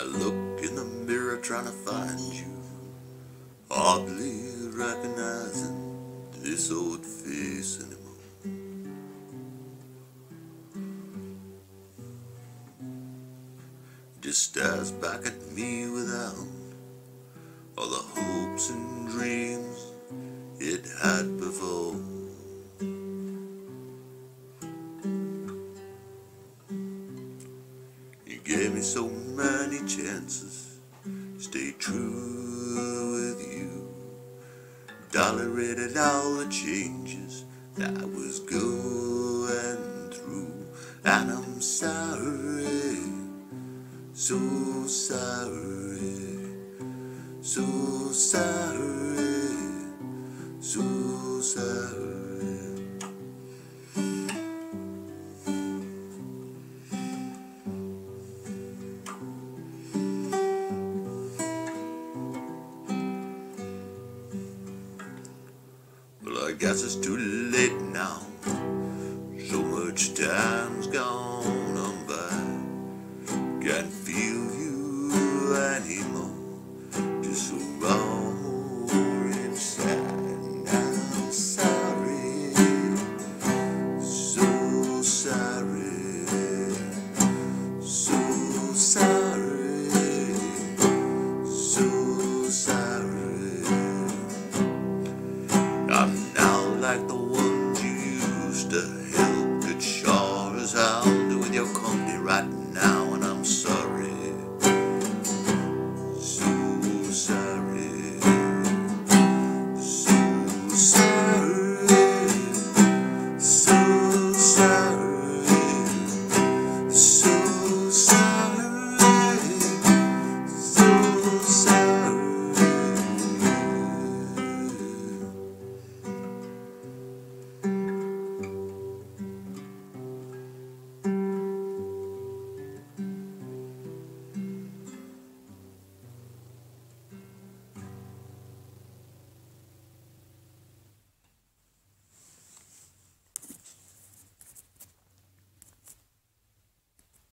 I look in the mirror trying to find you, hardly recognizing this old face anymore. Just stares back at me without all the hopes and dreams gave me so many chances, stay true with you. Tolerated all the changes that I was going through, and I'm sorry, so sorry, so sorry, I guess it's too late now. So much time's gone used